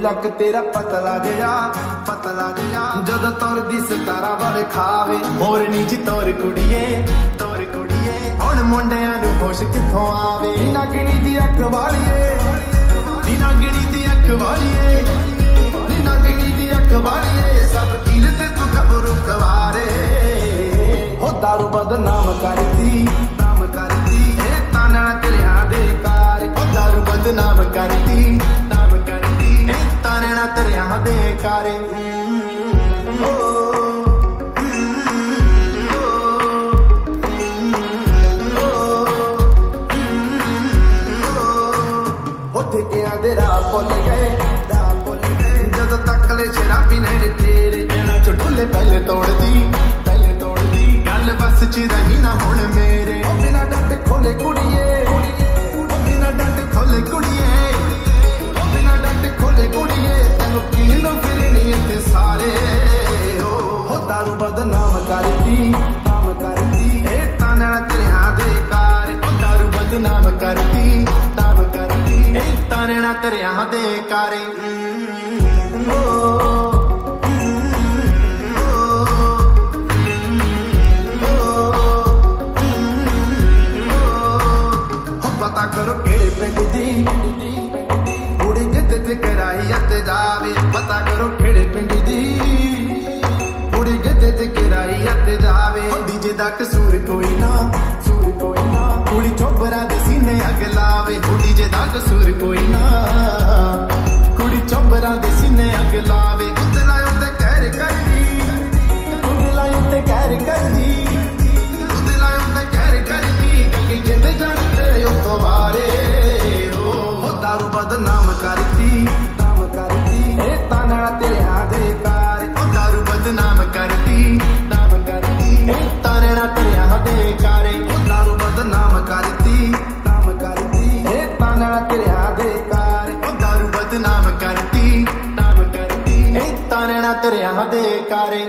ਲੱਕ ਤੇਰਾ ਪਤਲਾ ਗਿਆ ਪਤਲਾ ਗਿਆ ਜਦੋਂ ਤੁਰਦੀ ਸਤਾਰਾ ਵਾਲੇ ਖਾਵੇ, ਹੋਰ ਨੀ ਜੀ ਤੋਰ ਕੁੜੀਏ। ਮੁੰਡਿਆਂ ਨੂੰ ਹੋਸ਼ ਕਿੱਥੋਂ ਆਵੇ? ਨਗਣੀ ਦੀ ਅੱਖ ਵਾਲੀਏ। ਨੀ ਨਾਗਣੀ ਦੀ ਅੱਖ ਵਾਲੀਏ। ਨੀ ਨਗਣੀ ਦੀ ਅੱਖ ਵਾਲੀਏ। ਸਭ ਕੀਲ ਤੇ ਤੂੰ ਖਬਰੂ ਕਵਾਰੇ ਹੋ ਦਾਰੂ ਬਦਨਾਮ ਕਰਦੀ। ਨਾਮ ਕਰਦੀ। ਇਹ ਤਾਨਾ ਤੇਰਿਆਂ ਦੇ ਕਾਰ ਉਹ ਦਾਰੂ ਬਦਨਾਮ ਕਰਦੀ। ਨਾਮ ਕਰਦੀ। ਇਹ ਤਾਰਣਾ ਤਰਿਆਂ ਦੇ ਕਾਰੇ ਉੱਥੇ ਗਿਆ ਦੇ ਰਾਹ ਭੁੱਲ ਗਏ, ਰਾਹ ਭੁੱਲ ਗਏ, ਜਦੋਂ ਤੱਕ ਲੈ ਸ਼ਰਾਬੀ ਨੇ ਤੇਰੇ ਤਾਰਣਾ ਤਰਿਆਂ ਦੇ ਕਾਰੇ। ਹੋ ਪਤਾ ਕਰੋ ਕਿਹੜੇ ਪਿੰਡ ਦੀ। ਕੁੜੀ ਜਿੱਦ ਤੇ ਕਰਾਈ ਅਤੇ ਜਾਵੇ ਪਤਾ ਕਰੋ ਕਿਹੜੇ ਪਿੰਡ ਦੀ। ਕੁੜੀ ਜਿੱਦ ਤੇ ਕਰਾਈ ਅਤੇ ਜਾਵੇ ਡੀਜੇ ਦਾ ਕਸੂਰ ਕਸੂਰ ਕੋਈ ਨਾ। ਕੁੜੀ ਚੋਬਰਾ ਦੇ ਸੀਨੇ ਅੱਗ ਲਾਵੇ ਉੱਤੇ ਲਾਇ ਉੱਤੇ ਕਹਿਰ ਕਰਦੀ। ਕੁੜੀ ਲਾਈ ਉੱਤੇ ਕਹਿਰ ਕਰਦੀ। ਉੱਤੇ ਉੱਤੇ ਕਹਿਰ ਕਰਦੀ। ਕਿ ਜਿੰਦ ਜਾਂਦੇ ਉੱਤੋਂ ਵਾਰੇ ਹੋ ਦਾਰੂ ਬਦਨਾਮ ਕਰਦੀ ਨਾਮ ਕਰਦੀ। ਇਹ ਤਾਨਾ ਤੇਰਿਆਂ ਦੇ ਕਾਰ ਉਹ ਦਾਰੂ ਬਦਨਾਮ ਕਰਦੀ ਨਾਮ ਕਰਦੀ। ਇਹ ਤਾਰਣਾ ਤਰਿਆਂ ਦੇ ਕਾਰੇ ਧਰਿਆ ਦੇ ਕਾਰੇ।